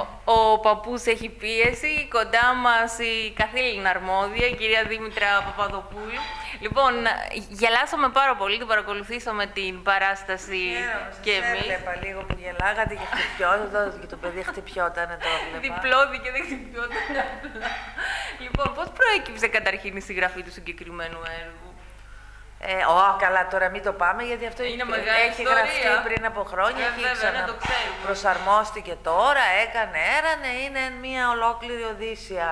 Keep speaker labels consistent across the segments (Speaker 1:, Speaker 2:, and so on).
Speaker 1: Ο, ο παππούς έχει πίεση, κοντά μας η καθήλυνα αρμόδια, η κυρία Δήμητρα Παπαδοπούλου. Λοιπόν, γελάσαμε πάρα πολύ, την παρακολουθήσαμε την παράσταση και
Speaker 2: και
Speaker 1: εμείς.
Speaker 2: έβλεπα λίγο που γελάγατε και χτυπιόταν και το παιδί χτυπιόταν το έβλεπα.
Speaker 1: Διπλώθηκε, δεν χτυπιόταν απλά. λοιπόν, πώς προέκυψε καταρχήν η συγγραφή του συγκεκριμένου έργου;
Speaker 2: Ε, ω, καλά, τώρα μην το πάμε γιατί αυτό
Speaker 1: Είναι μεγάλη
Speaker 2: έχει
Speaker 1: ιστορία.
Speaker 2: γραφτεί πριν από χρόνια.
Speaker 1: Ε,
Speaker 2: έχει
Speaker 1: βέβαια,
Speaker 2: ξανα-
Speaker 1: ναι, το ξέρουμε.
Speaker 2: Προσαρμόστηκε τώρα, έκανε, έρανε, είναι μια ολόκληρη οδύσσια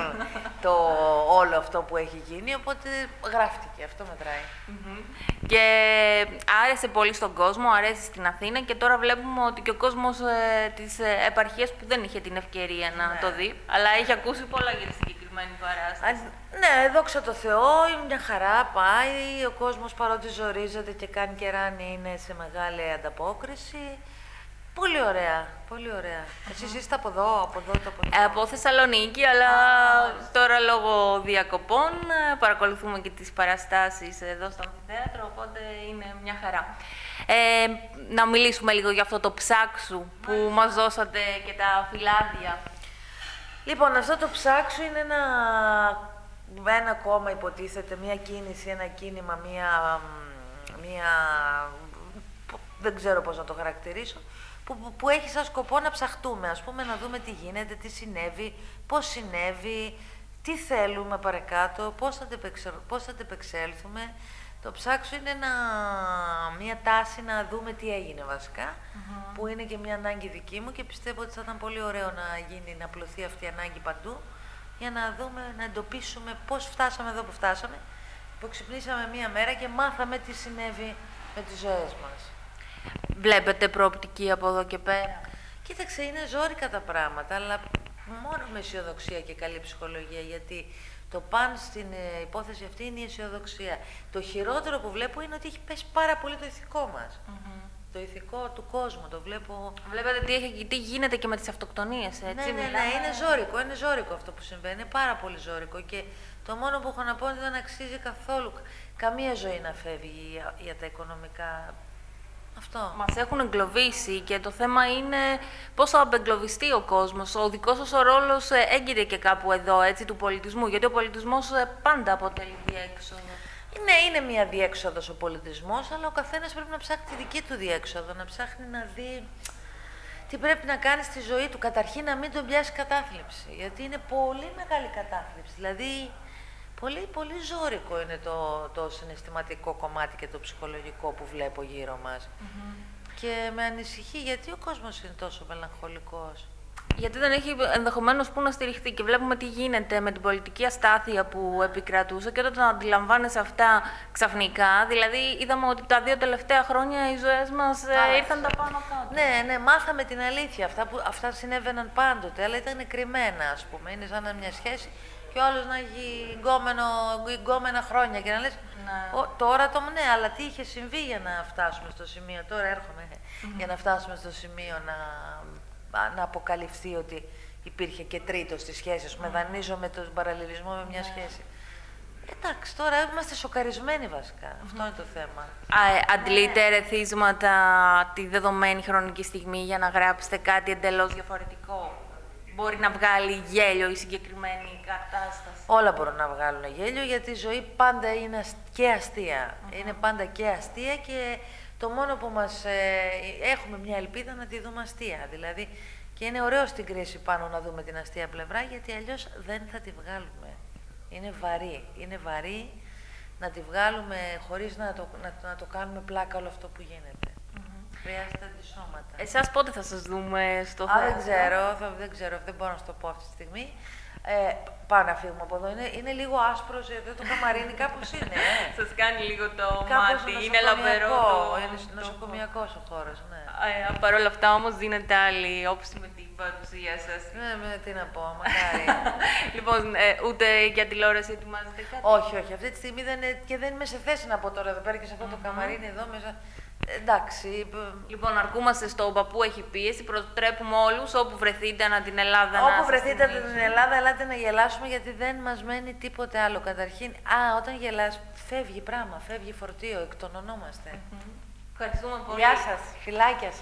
Speaker 2: το όλο αυτό που έχει γίνει, οπότε γράφτηκε, αυτό μετράει.
Speaker 1: Και άρεσε πολύ στον κόσμο, αρέσει στην Αθήνα και τώρα βλέπουμε ότι και ο κόσμος ε, της ε, επαρχίας που δεν είχε την ευκαιρία να
Speaker 2: Ναι.
Speaker 1: το δει, αλλά έχει ακούσει πολλά για τη συγκεκριμένη παράσταση.
Speaker 2: Αν- Ναι, δόξα τω Θεώ, είναι μια χαρά, πάει, ο κόσμος παρότι ζορίζεται και κάνει και ράνει είναι σε μεγάλη ανταπόκριση. Πολύ ωραία, πολύ ωραία. Εσείς είστε από εδώ, από εδώ, το από εδώ.
Speaker 1: Ε, από Θεσσαλονίκη, αλλά τώρα λόγω διακοπών ε, παρακολουθούμε και τις παραστάσεις εδώ στο αμφιθέατρο, οπότε είναι μια χαρά. Ε, να μιλήσουμε λίγο για αυτό το ψάξου που μας δώσατε και τα φυλάδια.
Speaker 2: Λοιπόν, αυτό το ψάξου είναι ένα, ένα κόμμα υποτίθεται, μια κίνηση, ένα κίνημα, μια, μια δεν ξέρω πώς να το χαρακτηρίσω, που, που, που έχει σαν σκοπό να ψαχτούμε, ας πούμε, να δούμε τι γίνεται, τι συνέβη, πώς συνέβη, τι θέλουμε παρακάτω, πώς θα, αντεπεξε- πώς θα αντεπεξέλθουμε. Το ψάξου είναι ένα, μια τάση να δούμε τι έγινε βασικά, που είναι και μια ανάγκη δική μου και πιστεύω ότι θα ήταν πολύ ωραίο να γίνει, να απλωθεί αυτή η ανάγκη παντού, για να δούμε, να εντοπίσουμε πώς φτάσαμε εδώ που φτάσαμε, που ξυπνήσαμε μία μέρα και μάθαμε τι συνέβη με τις ζωές μας.
Speaker 1: Βλέπετε προοπτική από εδώ και πέρα;
Speaker 2: Κοίταξε, είναι ζόρικα τα πράγματα, αλλά μόνο με αισιοδοξία και καλή ψυχολογία, γιατί το παν στην ε, υπόθεση αυτή είναι η αισιοδοξία. Το χειρότερο που βλέπω είναι ότι έχει πέσει πάρα πολύ το ηθικό μας. Το ηθικό του κόσμου, το βλέπω...
Speaker 1: Βλέπετε τι, έχει, τι γίνεται και με τις αυτοκτονίες, έτσι.
Speaker 2: ναι, ναι, ναι,
Speaker 1: μιλάμε-
Speaker 2: είναι ζώρικο, είναι ζώρικο αυτό που συμβαίνει, είναι πάρα πολύ ζώρικο και το μόνο που έχω να πω είναι ότι δεν αξίζει καθόλου καμία ζωή να φεύγει για, για τα οικονομικά. Αυτό.
Speaker 1: Μας έχουν εγκλωβίσει και το θέμα είναι πώς θα απεγκλωβιστεί ο κόσμος. Ο δικός σας ο ρόλος ε, έγκυται και κάπου εδώ, έτσι, του πολιτισμού, γιατί ο πολιτισμός ε, πάντα αποτελεί διέξοδο.
Speaker 2: Ναι, είναι μια διέξοδος ο πολιτισμός, αλλά ο καθένας πρέπει να ψάχνει τη δική του διέξοδο, να ψάχνει να δει τι πρέπει να κάνει στη ζωή του. Καταρχήν να μην τον πιάσει κατάθλιψη, γιατί είναι πολύ μεγάλη κατάθλιψη. Δηλαδή, πολύ, πολύ ζώρικο είναι το, το συναισθηματικό κομμάτι και το ψυχολογικό που βλέπω γύρω μας. Και με ανησυχεί γιατί ο κόσμος είναι τόσο μελαγχολικός.
Speaker 1: Γιατί δεν έχει ενδεχομένως που να στηριχθεί και βλέπουμε τι γίνεται με την πολιτική αστάθεια που επικρατούσε και όταν αντιλαμβάνεσαι αυτά ξαφνικά, δηλαδή είδαμε ότι τα δύο τελευταία χρόνια οι ζωές μας ε,
Speaker 2: Άλλαξε.
Speaker 1: ήρθαν τα πάνω κάτω.
Speaker 2: Ναι, ναι, μάθαμε την αλήθεια. Αυτά, που, αυτά συνέβαιναν πάντοτε, αλλά ήταν κρυμμένα, ας πούμε. Είναι σαν να είναι μια σχέση και ο άλλος να έχει γκόμενο, γκόμενα χρόνια και να λες,
Speaker 1: Ναι.
Speaker 2: «Ω, τώρα το ναι, αλλά τι είχε συμβεί για να φτάσουμε στο σημείο, τώρα έρχομαι, για να φτάσουμε στο σημείο να, να αποκαλυφθεί ότι υπήρχε και τρίτος στη σχέση, ας πούμε, δανείζω με τον παραλληλισμό με μια σχέση. Εντάξει, τώρα είμαστε σοκαρισμένοι βασικά. Αυτό είναι το θέμα.
Speaker 1: Α, ε, αντλείτε ερεθίσματα τη δεδομένη χρονική στιγμή για να γράψετε κάτι εντελώς διαφορετικό. Μπορεί να βγάλει γέλιο η συγκεκριμένη κατάσταση.
Speaker 2: Όλα μπορούν να βγάλουν γέλιο γιατί η ζωή πάντα είναι ασ- και αστεία. Είναι πάντα και αστεία και το μόνο που μας ε, έχουμε μια ελπίδα να τη δούμε αστεία. Δηλαδή και είναι ωραίο στην κρίση πάνω να δούμε την αστεία πλευρά γιατί αλλιώς δεν θα τη βγάλουμε. Είναι βαρύ. Είναι βαρύ να τη βγάλουμε χωρίς να το, να, να το κάνουμε πλάκα όλο αυτό που γίνεται. Χρειάζεται αντισώματα.
Speaker 1: Εσάς πότε θα σας δούμε στο
Speaker 2: Α,
Speaker 1: θέατρο.
Speaker 2: δεν ξέρω, θα, δεν ξέρω, δεν μπορώ να σου το πω αυτή τη στιγμή. Ε, πάω να φύγουμε από εδώ. Είναι, είναι λίγο άσπρος, εδώ το καμαρίνι κάπως είναι. Ε.
Speaker 1: Σας κάνει λίγο το
Speaker 2: Κάπως
Speaker 1: μάτι, είναι λαμπερό
Speaker 2: νοσοκομιακό,
Speaker 1: το...
Speaker 2: Είναι
Speaker 1: το-
Speaker 2: νοσοκομιακός ο χώρος, ναι.
Speaker 1: Ε, Παρ' όλα αυτά όμως δίνετε άλλη όψη με την παρουσία σας.
Speaker 2: Ναι, με, τι να πω, μακάρι.
Speaker 1: λοιπόν, ε, ούτε για τηλεόραση ετοιμάζετε κάτι;
Speaker 2: όχι, όχι, αυτή τη στιγμή δεν είναι, και δεν είμαι σε θέση να πω τώρα εδώ πέρα και σε αυτό το καμαρίνι εδώ μέσα. Ε, εντάξει, π-
Speaker 1: Λοιπόν, αρκούμαστε στο παππού έχει πίεση. Προτρέπουμε όλους όπου βρεθείτε ανά την Ελλάδα να
Speaker 2: Όπου
Speaker 1: σας
Speaker 2: βρεθείτε από
Speaker 1: θυμίσουμε.
Speaker 2: την Ελλάδα, ελάτε να γελάσουμε γιατί δεν μας μένει τίποτε άλλο. Καταρχήν, α, όταν γελάς, φεύγει πράγμα, φεύγει φορτίο, εκτονωνόμαστε.
Speaker 1: Ευχαριστούμε πολύ.
Speaker 2: Γεια σας, φιλάκια σας.